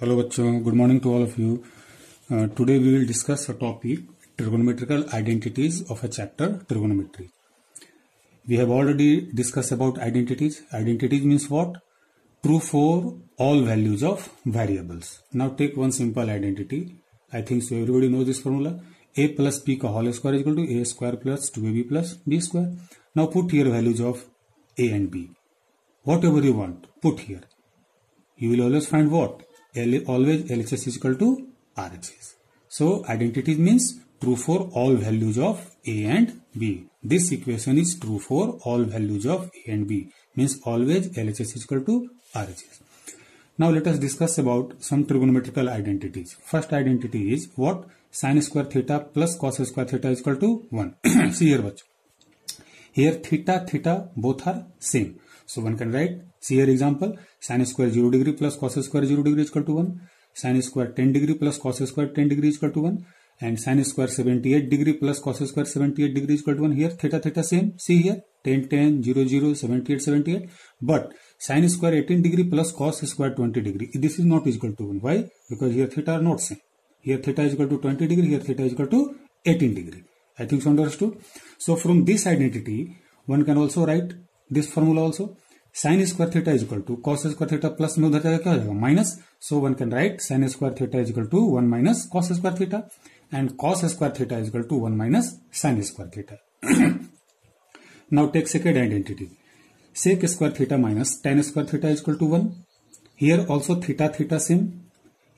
Hello good morning to all of you. Uh, today we will discuss a topic trigonometrical identities of a chapter trigonometry. We have already discussed about identities. Identities means what? True for all values of variables. Now take one simple identity. I think so everybody knows this formula. a plus b ka whole square is equal to a square plus 2ab plus b square. Now put here values of a and b. Whatever you want, put here. You will always find what? Always LHS is equal to RHS. So identity means true for all values of A and B. This equation is true for all values of A and B. Means always LHS is equal to RHS. Now let us discuss about some trigonometrical identities. First identity is what? Sin square theta plus cos square theta is equal to 1. See here, bachcho. Here theta, theta both are same. So one can write, see here example, sin square 0 degree plus cos square 0 degree is equal to 1, sin square 10 degree plus cos square 10 degree is equal to 1, and sin square 78 degree plus cos square 78 degree is equal to 1. Here theta theta same, see here 10 10 0 0 78 78, but sin square 18 degree plus cos square 20 degree, this is not equal to 1. Why? Because here theta are not same. Here theta is equal to 20 degree, here theta is equal to 18 degree. I think so understood. So from this identity, one can also write this formula also sin square theta is equal to cos square theta plus में उधर जाएगा क्या हो जाएगा minus so one can write sin square theta is equal to 1 minus cos square theta and cos square theta is equal to 1 minus sin square theta now take second identity sec square theta minus tan square theta is equal to 1 here also theta theta same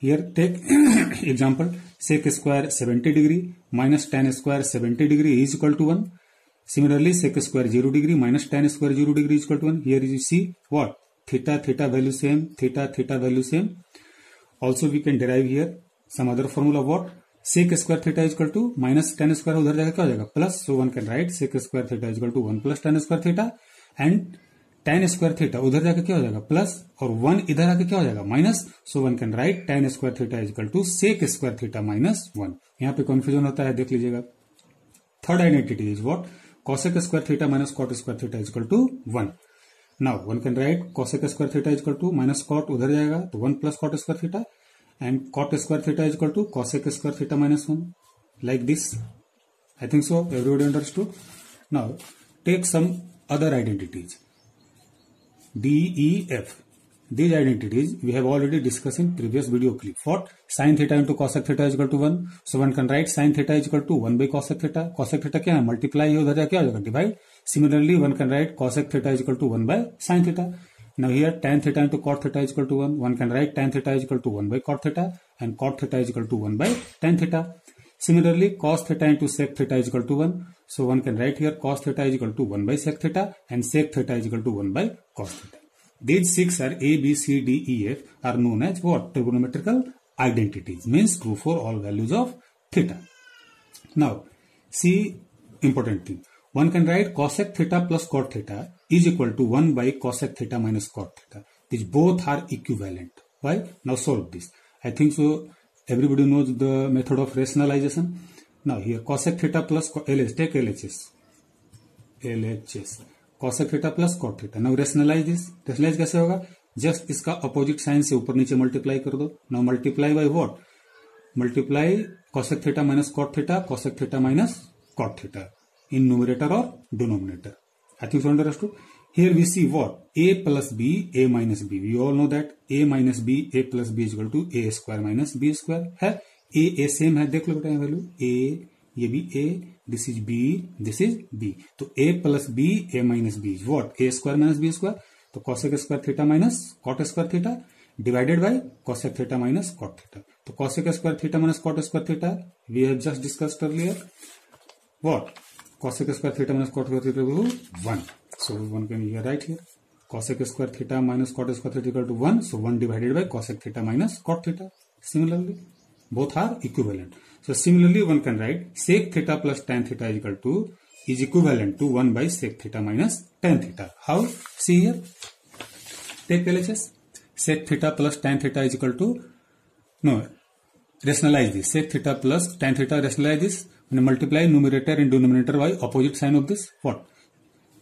here take example sec square 70 degree minus tan square 70 degree is equal to 1 Similarly, sec square 0 degree minus tan square 0 degree is equal to 1. Here you see what? Theta, theta value same, theta, theta value same. Also we can derive here some other formula what? sec square theta is equal to minus tan square उधर जाएगा क्या हो जाएगा plus so one can write sec square theta is equal to 1 plus tan square theta and tan square theta उधर जाकर क्या हो जाएगा प्लस और 1 इधर आके क्या हो जाएगा minus so one can write tan square theta is equal to sec square theta minus 1 यहाँ पे कंफ्यूजन होता है देख लीजिएगा third identity is what cosec square theta minus cot square theta is equal to 1. Now one can write cosec square theta is equal to minus cot उधर जाएगा तो 1 plus cot square theta and cot square theta is equal to cosec square theta minus 1 like this. I think so everybody understood. Now take some other identities. D, E, F. These identities we have already discussed in previous video clip. What? Sin theta into cosec theta is equal to 1. So one can write sin theta is equal to 1 by cosec theta. Cosec theta क्या है? Multiply ये उधर जाके आ जाएगा divide. Similarly one can write cosec theta is equal to 1 by sin theta. Now here tan theta into cot theta is equal to 1. One can write tan theta is equal to 1 by cot theta and cot theta is equal to 1 by tan theta. Similarly cos theta into sec theta is equal to 1. So one can write here cos theta is equal to 1 by sec theta and sec theta is equal to 1 by cos theta. These six are A, B, C, D, E, F are known as what? Trigonometrical identities. Means true for all values of theta. Now, see important thing. One can write cosec theta plus cot theta is equal to 1 by cosec theta minus cot theta. These both are equivalent. Why? Now solve this. I think so. Everybody knows the method of rationalization. Now here cosec theta plus LH. Take LHS. LHS. Cosec theta plus cot theta now rationalize this rationalize कैसे होगा? Just इसका opposite sign से ऊपर नीचे multiply कर दो। Now multiply by what multiply cosec theta minus cot theta cosec theta minus cot theta in numerator और denominator I think understood here we see what? A plus b, a minus b. We all know that a minus b, a plus b is equal to a square minus b square. है? A a same है. देख लो बेटा value a ये भी A this is B this is B तो A plus B A minus B what A square minus B square तो cosec square theta minus cot square theta divided by cosec theta minus cot theta तो cosec square theta minus cot square theta we have just discuss कर लियर what cosec square theta minus cot square theta one so one can your write here cosec square theta minus cot square theta to one so one divided by cosec theta minus cot theta similarly both are equivalent So similarly, one can write sec theta plus tan theta is equal to is equivalent to 1 by sec theta minus tan theta. How? See here. Take LHS. Sec theta plus tan theta is equal to no rationalize this. Sec theta plus tan theta rationalize this. When multiply numerator and denominator by opposite sign of this what?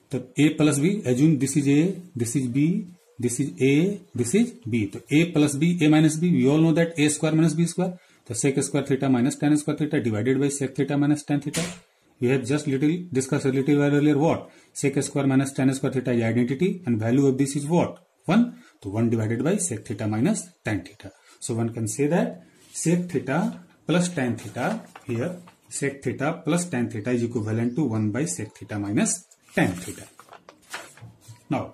The a plus b. Assume this is a, this is b, this is A this is B तो A plus B A minus B we all know that A square minus B square तो sec square theta minus tan square theta divided by sec theta minus tan theta we have just little discussed a little while earlier what sec square minus tan square theta is identity and value of this is what 1 so 1 divided by sec theta minus tan theta so one can say that sec theta plus tan theta here sec theta plus tan theta is equivalent to 1 by sec theta minus tan theta now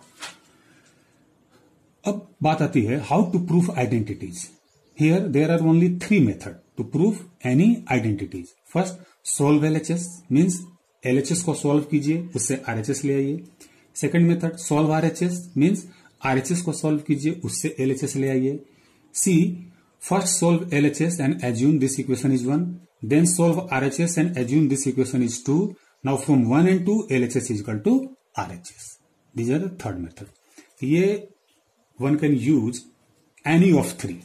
अब बात आती है how to proof identities three method to proof any identities first solve L H S means L H S को solve कीजिए, उससे RHS ले आइए। Second method solve R H S means R H S को solve कीजिए, उससे L H S ले आइए। See first solve L H S and assume this equation is one then solve R H S and assume this equation is two now from one and two L H S is equal to R H S these are third method ये one can use any of three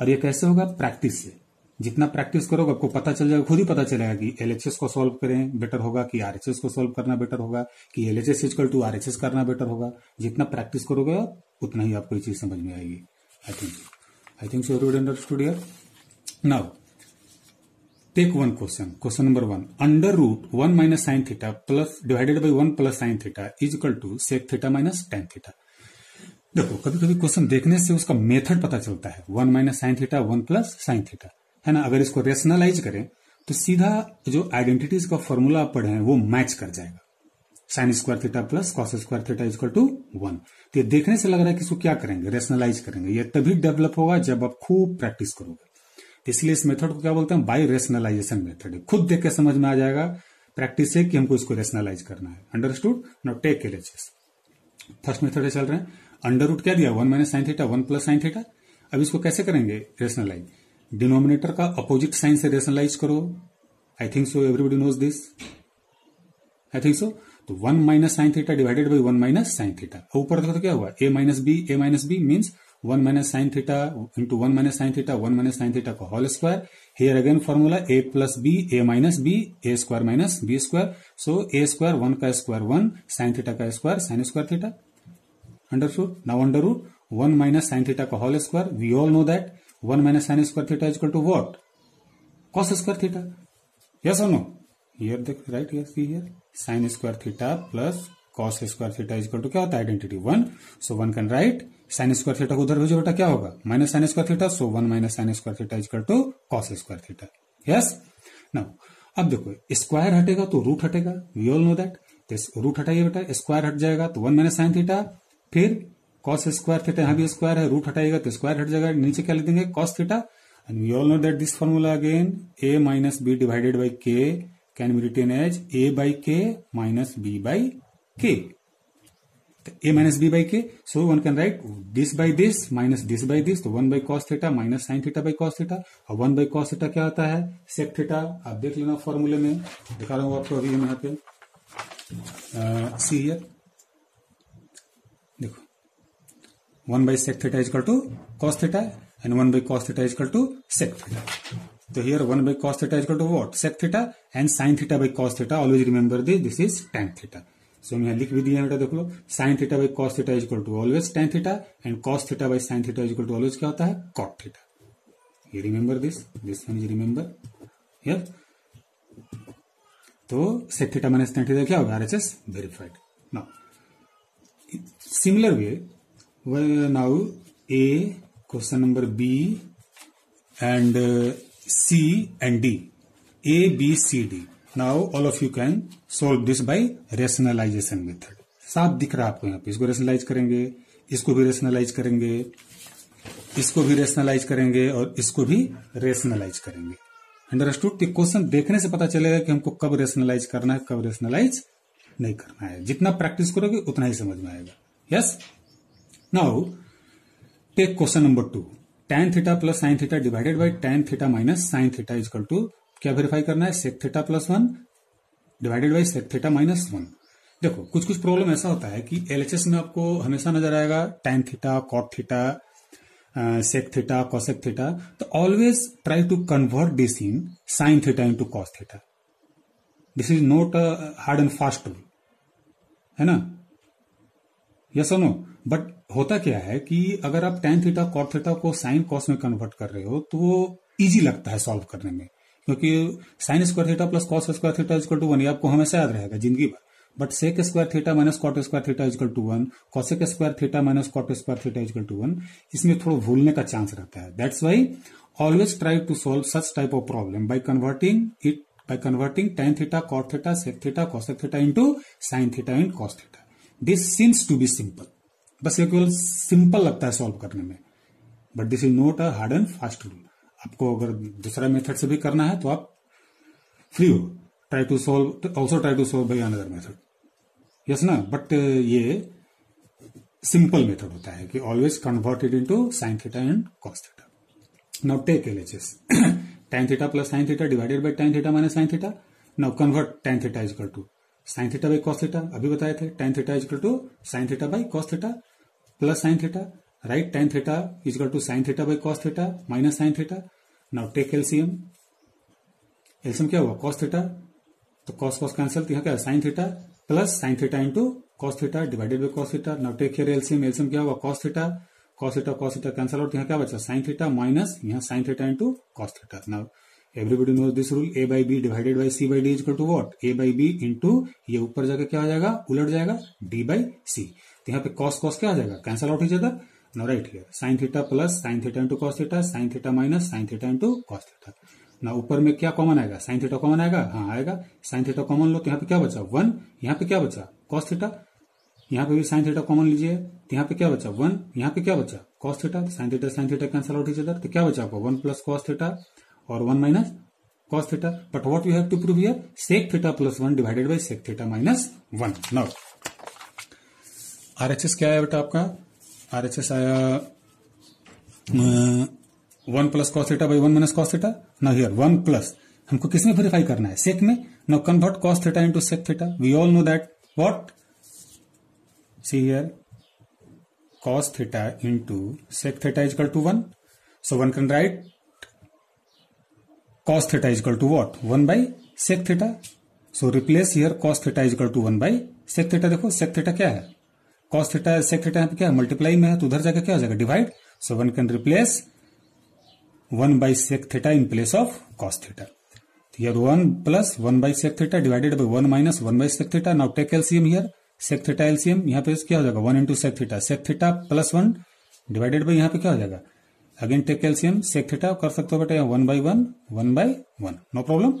और ये कैसे होगा? Practice से। जितना practice करोगे, आपको पता चल जाएगा, खुद ही पता चलेगा कि एलएचएस को सॉल्व करें बेटर होगा, कि आरएचएस को सॉल्व करना बेटर होगा, कि LHS is equal to RHS करना बेटर होगा। जितना प्रैक्टिस करोगे उतना ही आपको ये चीज़ समझ में आएगी। I think I think so everybody understood here now take one question question number one under root one minus sine theta plus divided by one plus sine theta is equal to sec theta minus tan theta देखो कभी कभी question देखने से उसका method पता चलता है। One minus sine theta one plus sine theta है ना? अगर इसको रेशनलाइज करें तो सीधा जो आइडेंटिटीज का फॉर्मूला आप पढ़े हैं, वो मैच कर जाएगा। Sine square theta plus cos square theta is equal to one तो ये देखने से लग रहा है कि इसको क्या करेंगे? रेशनलाइज करेंगे। ये तभी डेवलप होगा जब आप खूब प्रैक्टिस करोगे। तो इसलिए इस मेथड को क्या बोलते हैं? बाई रेशनलाइजेशन मेथड खुद देख के समझ में आ जाएगा। प्रैक्टिस से कि हमको इसको रेशनलाइज करना है। Understood now take L H first method चल रहे हैं। अंडर रूट क्या दिया? One minus sine theta, one plus sine theta? अब इसको कैसे करेंगे? रेशनलाइज डिनोमिनेटर का अपोजिट साइन से रेशनलाइज करो। I think so everybody knows this I think so तो one minus sine theta divided by one minus sine theta. ऊपर देखो तो क्या हुआ? A minus B A minus B means one minus sine theta into one minus sine theta, one minus sine theta का whole square here again formula A plus B A minus B A square minus B square so A square one का square one sine theta का square sine square theta understood now under root one minus sine theta का whole square we all know that 1 minus sin square theta is equal to what? Cos square theta. Yes or no? Here, the, right here see here. Sin square theta plus cos square theta is equal to क्या होता है? Identity one so one can write sine square theta को उधर भेजो बेटा, क्या होगा? Minus sine square theta so one minus sine square theta is equal to cos square theta yes now अब देखो स्क्वायर हटेगा तो रूट हटेगा. We all know that root हटाइए बेटा स्क्वायर हट जाएगा तो वन माइनस साइन थीटा फिर कॉस स्क्वायर थीटा यहाँ भी स्क्वायर है रूट हटाएगा तो स्क्वायर हट जाएगा, नीचे क्या लिख देंगे cos theta and we all know that this formula again A minus B divided by K can be written as A by K minus B by K A minus B by K so one can write this by this minus this by this तो one by cos theta minus sine theta by cos theta और one by cos theta क्या होता है? Sec theta आप देख लेना फॉर्मूले में। दिखा रहा हूँ आपको अभी यहाँ पे। सी हियर देखो one by sec theta is equal to cos theta and one by cos theta is equal to sec theta तो here one by cos theta is equal to what sec theta and sine theta by cos theta always remember this this is tan theta so हम यहाँ लिख भी दिया बेटा, देख। लो sine theta by cos theta is equal to always tan theta and cos theta by sine theta is equal to always क्या होता है? कॉट थीटा ये remember this this one is remember here तो sec theta minus tan theta क्या होगा? R H S verified now similar way well now a question number b and uh, c and d. A b c d. Now all of you can solve this by rationalization method. साफ़ दिख रहा है आपको यहाँ पे। इसको rationalise करेंगे इसको भी रेशनलाइज करेंगे इसको भी रेशनलाइज करेंगे और इसको भी रेशनलाइज करेंगे। अंडरस्टूड तो क्वेश्चन देखने से पता चलेगा कि हमको कब रेशनलाइज करना है कब रेशनलाइज नहीं करना है। जितना प्रैक्टिस करोगे उतना ही समझ में आएगा। Yes Now, take question number two. tan theta plus sine theta divided by tan theta minus sine theta is equal to क्या वेरीफाई करना है? Sec theta plus one divided by sec theta minus one देखो कुछ कुछ problem ऐसा होता है कि एलएचएस में आपको हमेशा नज़र आएगा tan theta cot theta sec theta cosec theta तो always try to convert this in sine theta into cos theta this is not hard and fast rule है ना? यस और नो बट होता क्या है कि अगर आप टेन थीटा कॉट थीटा को साइन कॉस में कन्वर्ट कर रहे हो तो वो इजी लगता है सॉल्व करने में क्योंकि sine square theta plus cos square theta is equal to one ये आपको हमेशा याद रहेगा ज़िंदगी भर but sec square theta minus cot square theta is equal to one cosec square theta minus cot square theta is equal to one इसमें थोड़ा भूलने का चांस रहता है that's why always try to solve such type of problem by converting it by converting tan theta, cot theta, sec theta, cosec theta into sin theta and cos theta. This seems to be simple. बस ये केवल simple लगता है solve करने में। But this is not a hard and fast rule आपको अगर दूसरा मेथड से भी करना है तो आप फ्री हो। Try to solve also try to solve by another method yes ना? बट ये सिंपल मेथड होता है कि always converted into sine theta and cos theta now take LHS tan theta plus sin theta divided by tan theta minus sin theta. Now convert tan theta is equal to sin theta by cos theta. अभी बताए थे is equal to sin theta by cos theta plus sin theta. Right tan theta is equal to sin theta by cos theta minus sin theta. Now take LCM. LCM क्या हुआ cos theta तो cos cos cancel तो यहाँ क्या sin theta plus sin theta into cos theta divided by cos theta. Now take here LCM. LCM क्या हुआ cos theta cos theta cos theta cancel out यहाँ क्या बचा sin theta माइनस यहाँ sin theta into cos theta now knows this rule, a by b divided by c by d is equal to what? A by b into, ये ऊपर जाकर क्या आ जाएगा? उलट जाएगा, d by c. तो यहाँ पे cos cos क्या आ जाएगा? Cancel out each other now right here, sin theta plus sin theta into cos theta, sin theta minus sin theta into cos theta. ना ऊपर में क्या कॉमन आएगा? साइन थीटा कॉमन आएगा? हाँ आएगा। साइन थीटा कॉमन लो तो यहाँ पे क्या बचा? वन यहाँ पे क्या बचा? कॉस थीटा यहाँ पे भी साइन थीटा कॉमन लीजिए। तो यहाँ पे क्या बचा? वन यहाँ पे क्या बचा? Cos theta sine theta sine theta cancel out इधर तो क्या बचा आपको? वन प्लस कॉस थीटा और one minus cos theta but what you have to prove here sec theta plus one divided by sec theta minus one now RHS क्या आया बेटा आपका? आरएचएस आया one plus cos theta by one minus cos theta ना here one plus हमको किसमें verify करना है? सेक में? Now convert cos theta into sec theta we all know that see here, cos theta into sec theta is equal to 1 so one can write cos theta is equal to what? 1 by sec theta. So, replace here cos theta is equal to 1 by sec theta. देखो, sec theta क्या है? Cos theta, sec theta यहाँ पे क्या है? Multiply में है तो उधर जाकर क्या हो जाएगा? Divide so one can replace one by sec theta in place of cos theta here one plus one by sec theta divided by one minus one by sec theta now take LCM here sec theta LCM यहाँ पे क्या हो जाएगा? One into sec theta sec theta plus one divided by यहाँ पे क्या हो जाएगा? Again take calcium sec theta कर सकते हो बेटा one by one one by one no problem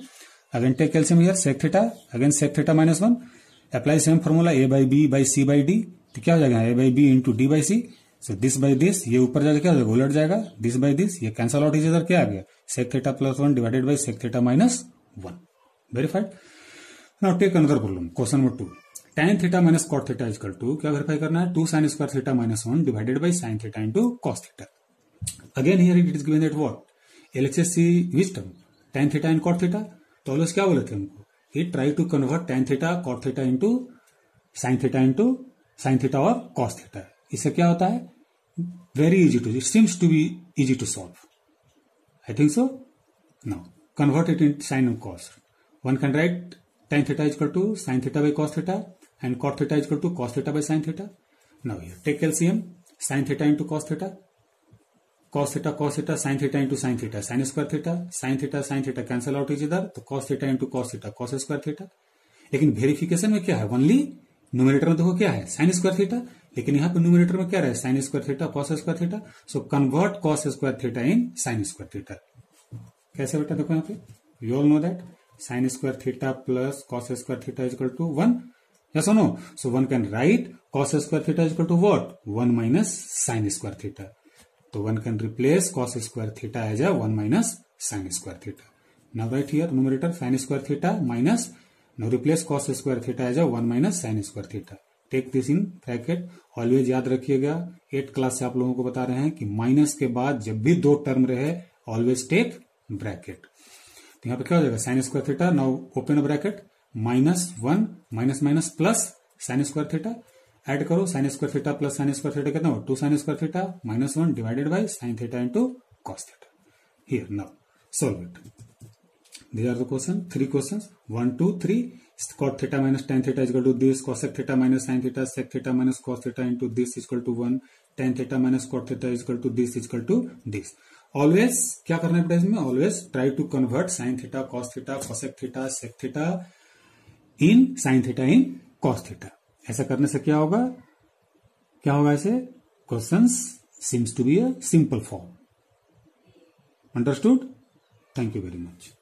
again take calcium here sec theta again sec theta minus one apply same formula A by B by C by D तो क्या हो जाएगा? A by B into D by C so this by this ये ऊपर जाकर क्या हो जाएगा? उलट जाएगा। दिस बाई दिस ये कैंसल आउट इधर क्या आ गया? Sec theta plus one divided by sec theta minus one verified now take another problem question number two tan theta minus cot theta is equal to क्या verify करना है? Two sine square theta minus one divided by sine theta into cos theta again here it is given that what LHS see which term tan theta and cot theta तो always क्या बोले थे हमको? It try to convert tan theta cot theta into sine theta into sine theta और cos theta इससे क्या होता है? Very easy to it seems to be easy to solve I think so now convert it in sine and cos write tan theta is equal to sin theta by cos theta and cot theta is equal to cos theta by sin theta. Now here, take LCM sin theta into cos theta. Cos theta cos theta sin theta into sin theta sin square theta sin theta sin theta cancel out each other तो cos theta into cos theta cos square theta लेकिन verification में क्या है only numerator में देखो क्या है sign square theta लेकिन यहाँ पे न्यूमिनेटर में क्या रहे sine square theta cos square theta so convert cos square theta in sine square theta कैसे बेटा देखो यहाँ पे you all know that square theta plus cos square theta is equal to 1 Yes or no? So one can write cos square theta is equal to what? 1 minus sin square theta. तो one can replace cos square theta as a one minus sine square theta now right here numerator sine square theta minus no replace cos square theta as a one minus sine square theta take this in bracket always याद रखिएगा eight class से आप लोगों को बता रहे हैं कि माइनस के बाद जब भी दो टर्म रहे ऑलवेज टेक ब्रैकेट तो यहाँ पर क्या हो जाएगा? Sine square theta now open bracket minus one minus minus plus sine square theta add करो sine square theta plus sine square theta कितना हो two sine square theta minus one divided by sine theta into cos theta here now solve it these are the question three questions one two three cot theta minus tan theta is equal to this cosec theta minus sin theta sec theta minus cos theta into this is equal to one tan theta minus cot theta is equal to this is equal to this always क्या करना है इसमें always try to convert sine theta cos theta cosec theta sec theta in sine theta in cos theta ऐसा करने से क्या होगा? क्या होगा ऐसे? Question seems to be a simple form understood thank you very much